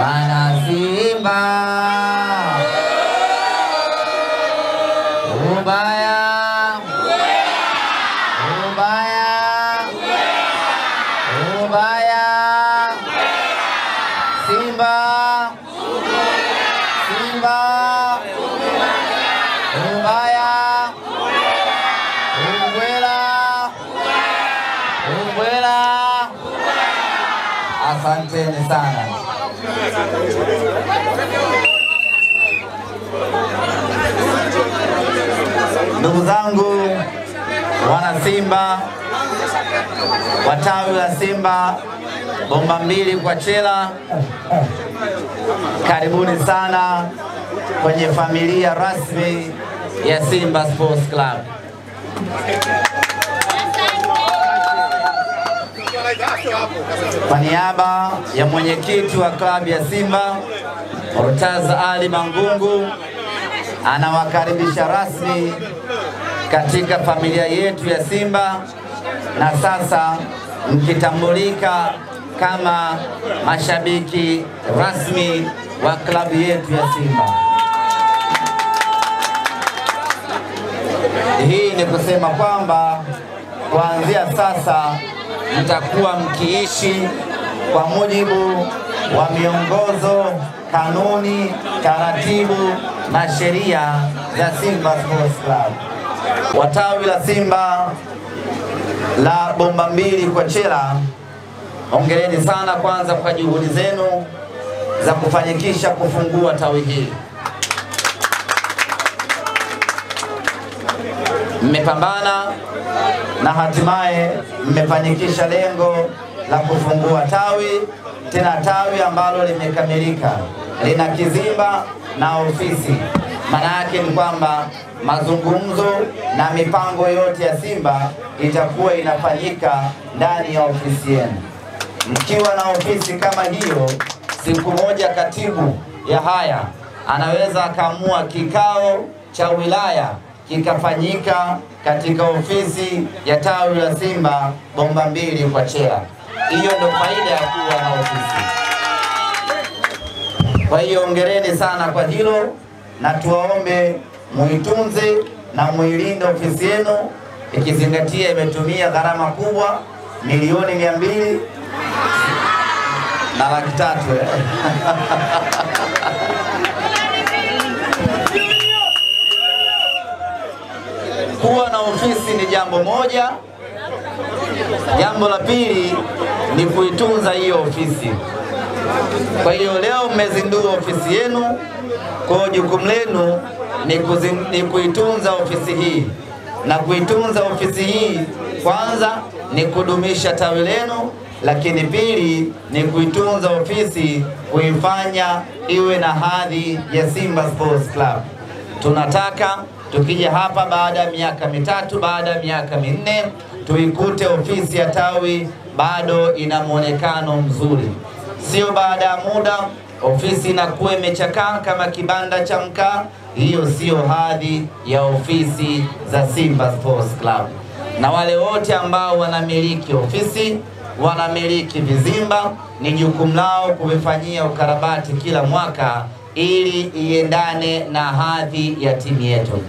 wana Simba, ubaya, ubaya, ubaya, Simba, Simba, ubaya, ubwela, ubwela. Asanteni sana. Ndugu zangu wana Simba, watawi wa Simba, bomba mbili kwa chela, karibuni sana kwenye familia rasmi ya Simba Sports Club. Kwa niaba ya mwenyekiti wa klabu ya Simba Murtaza Ali Mangungu anawakaribisha rasmi katika familia yetu ya Simba, na sasa mkitambulika kama mashabiki rasmi wa klabu yetu ya Simba. Hii ni kusema kwamba kuanzia sasa mtakuwa mkiishi kwa mujibu wa miongozo, kanuni, taratibu na sheria za Simba Sports Club. Watawi la Simba la bomba mbili kwa chela, ongereni sana kwanza kwa juhudi zenu za kufanikisha kufungua tawi hili. Mmepambana na hatimaye mmefanikisha lengo la kufungua tawi, tena tawi ambalo limekamilika, lina kizimba na ofisi. Maana yake ni kwamba mazungumzo na mipango yote ya Simba itakuwa inafanyika ndani ya ofisi yenu. Mkiwa na ofisi kama hiyo, siku moja katibu ya haya anaweza akaamua kikao cha wilaya kikafanyika katika ofisi ya tawi la Simba bomba mbili kwa chela. Hiyo ndio faida ya kuwa na ofisi. Kwa hiyo ongereni sana kwa hilo, na tuwaombe muitunze na muilinde ofisi yenu, ikizingatia imetumia gharama kubwa milioni mia mbili na laki tatu Kuwa na ofisi ni jambo moja, jambo la pili ni kuitunza hiyo ofisi. Kwa hiyo leo mmezindua ofisi yenu, kwa jukumu lenu ni, ni kuitunza ofisi hii, na kuitunza ofisi hii kwanza ni kudumisha tawi lenu, lakini pili ni kuitunza ofisi, kuifanya iwe na hadhi ya Simba Sports Club. Tunataka tukija hapa baada ya miaka mitatu, baada ya miaka minne, tuikute ofisi ya tawi bado ina mwonekano mzuri, sio baada ya muda ofisi inakuwa imechakaa kama kibanda cha mkaa. Hiyo sio hadhi ya ofisi za Simba Sports Club. Na wale wote ambao wanamiliki ofisi wanamiliki vizimba, ni jukumu lao kuvifanyia ukarabati kila mwaka ili iendane na hadhi ya timu yetu.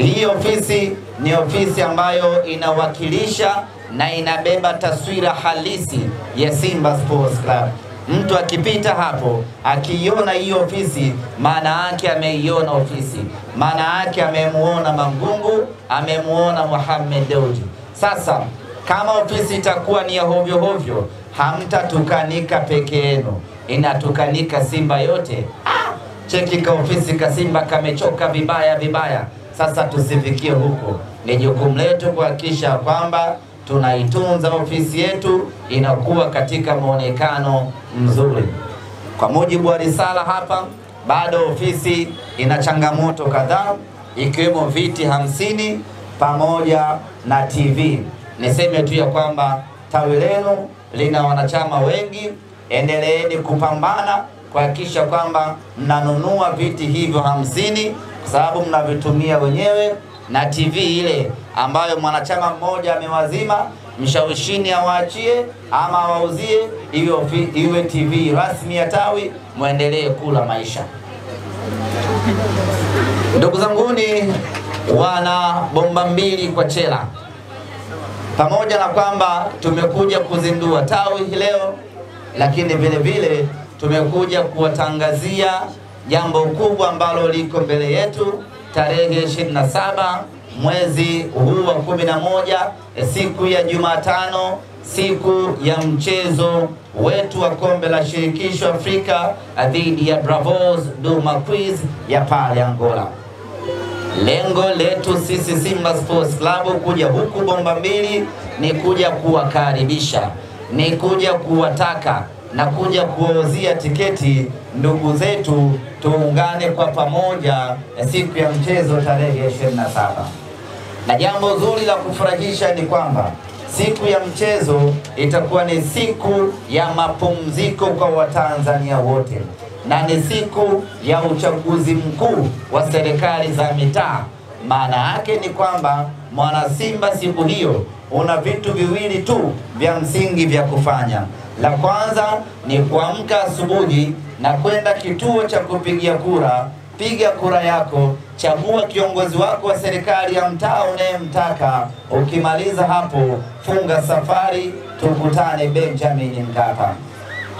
Hii ofisi ni ofisi ambayo inawakilisha na inabeba taswira halisi ya Simba Sports Club. Mtu akipita hapo akiiona hii ofisi, maana yake ameiona ofisi, maana yake amemuona Mangungu, amemuona Mohamed Dewji. Sasa kama ofisi itakuwa ni ya hovyo hovyo, hamtatukanika peke yenu, inatukanika Simba yote. Ah, cheki ka ofisi ka Simba kamechoka vibaya vibaya. Sasa tusifikie huko, ni jukumu letu kuhakikisha kwamba tunaitunza ofisi yetu inakuwa katika muonekano mzuri. Kwa mujibu wa risala hapa, bado ofisi ina changamoto kadhaa ikiwemo viti hamsini pamoja na TV. Niseme tu ya kwamba tawi lenu lina wanachama wengi, endeleeni kupambana kuhakikisha kwamba mnanunua viti hivyo hamsini kwa sababu mnavitumia wenyewe na TV ile ambayo mwanachama mmoja amewazima, mshawishini awaachie ama awauzie, iwe, iwe TV rasmi ya tawi, mwendelee kula maisha. Ndugu zanguni, wana bomba mbili kwa chela, pamoja na kwamba tumekuja kuzindua tawi leo, lakini vile vile tumekuja kuwatangazia jambo kubwa ambalo liko mbele yetu tarehe 27 mwezi huu wa 11 siku ya Jumatano, siku ya mchezo wetu wa kombe la shirikisho Afrika dhidi ya Bravos du Marquis ya pale Angola. Lengo letu sisi Simba Sports Club kuja huku bomba mbili ni kuja kuwakaribisha, ni kuja kuwataka na kuja kuwauzia tiketi ndugu zetu, tuungane kwa pamoja siku ya mchezo tarehe 27. Na jambo zuri la kufurahisha ni kwamba siku ya mchezo itakuwa ni siku ya mapumziko kwa Watanzania wote na ni siku ya uchaguzi mkuu wa serikali za mitaa. Maana yake ni kwamba mwana Simba siku hiyo una vitu viwili tu vya msingi vya kufanya. La kwanza ni kuamka asubuhi na kwenda kituo cha kupigia kura, piga kura yako, chagua kiongozi wako wa serikali ya mtaa unayemtaka. Ukimaliza hapo, funga safari, tukutane Benjamin Mkapa.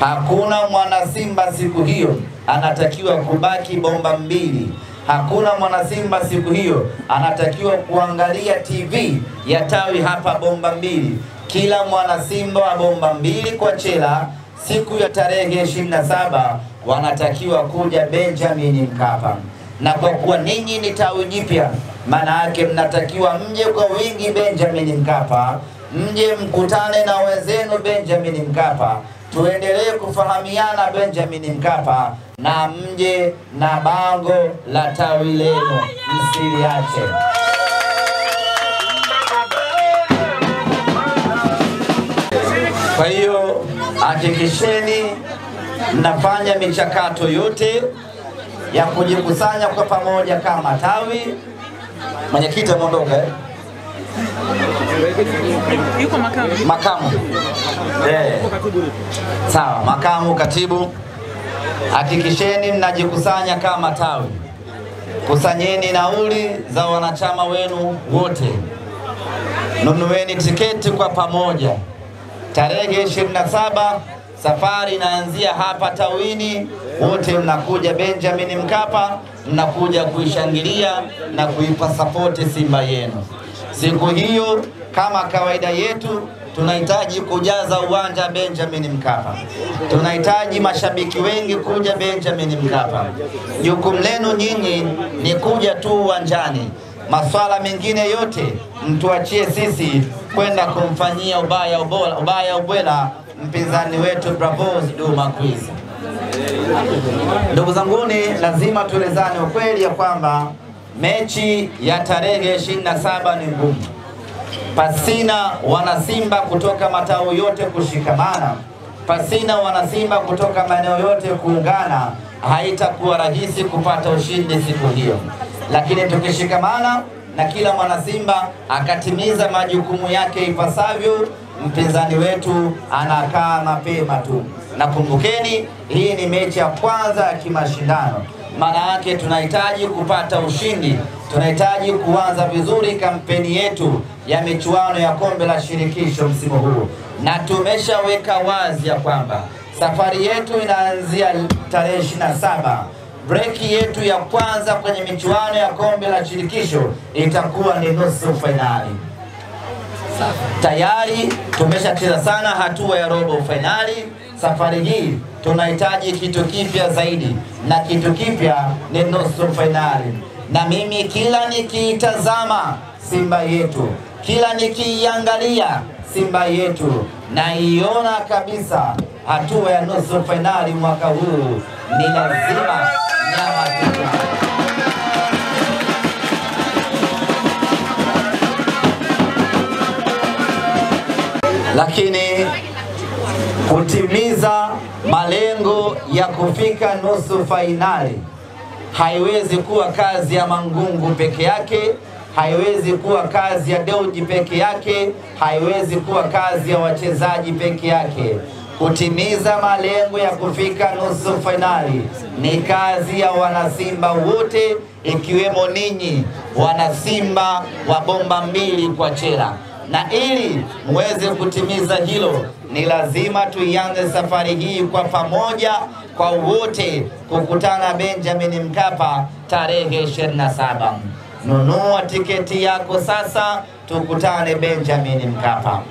Hakuna mwana Simba siku hiyo anatakiwa kubaki bomba mbili. Hakuna mwana Simba siku hiyo anatakiwa kuangalia TV ya tawi hapa bomba mbili. Kila mwana Simba wa bomba mbili kwa chela siku ya tarehe 27 wanatakiwa kuja Benjamin Mkapa, na kwa kuwa ninyi ni tawi jipya, maana yake mnatakiwa mje kwa wingi Benjamin Mkapa, mje mkutane na wenzenu Benjamin Mkapa. Tuendelee kufahamiana Benjamin Mkapa, na mje na bango la tawi lenu, msiliache. Kwa hiyo hakikisheni mnafanya michakato yote ya kujikusanya kwa pamoja kama tawi. Mwenyekiti ameondoka eh? Yuko makamu. Makamu eh. Sawa, makamu katibu, hakikisheni mnajikusanya kama tawi. Kusanyeni nauli za wanachama wenu wote, nunueni tiketi kwa pamoja. Tarehe 27 safari inaanzia hapa tawini, wote mnakuja Benjamin Mkapa, mnakuja kuishangilia na kuipa sapoti Simba yenu. Siku hiyo kama kawaida yetu tunahitaji kujaza uwanja Benjamin Mkapa, tunahitaji mashabiki wengi kuja Benjamin Mkapa. Jukumu lenu nyinyi ni kuja tu uwanjani, maswala mengine yote mtuachie sisi kwenda kumfanyia ubaya ubola, ubaya ubwela mpinzani wetu Bravos Duma Quiz. Ndugu zanguni, lazima tuelezane ukweli ya kwamba mechi ya tarehe 27 ni ngumu pasina wanasimba kutoka matao yote kushikamana, pasina wanasimba kutoka maeneo yote kuungana, haitakuwa rahisi kupata ushindi siku hiyo. Lakini tukishikamana na kila mwanasimba akatimiza majukumu yake ipasavyo, mpinzani wetu anakaa mapema tu. Na kumbukeni, hii ni mechi ya kwanza ya kimashindano maana yake tunahitaji kupata ushindi, tunahitaji kuanza vizuri kampeni yetu ya michuano ya kombe la shirikisho msimu huu, na tumeshaweka wazi ya kwamba safari yetu inaanzia tarehe 27. Breki yetu ya kwanza kwenye michuano ya kombe la shirikisho itakuwa ni nusu fainali. Tayari tumeshacheza sana hatua ya robo fainali. Safari hii tunahitaji kitu kipya zaidi, na kitu kipya ni nusu fainali. Na mimi kila nikiitazama Simba yetu, kila nikiiangalia Simba yetu, naiona kabisa hatua ya nusu fainali mwaka huu ni lazima. Lakini kutimiza malengo ya kufika nusu fainali haiwezi kuwa kazi ya Mangungu peke yake, haiwezi kuwa kazi ya Deuji peke yake, haiwezi kuwa kazi ya wachezaji peke yake. Kutimiza malengo ya kufika nusu fainali ni kazi ya wanasimba wote, ikiwemo ninyi wanasimba wa bomba mbili kwa chela na ili muweze kutimiza hilo, ni lazima tuianze safari hii kwa pamoja, kwa wote kukutana Benjamin Mkapa tarehe 27. Nunua tiketi yako sasa, tukutane Benjamin Mkapa.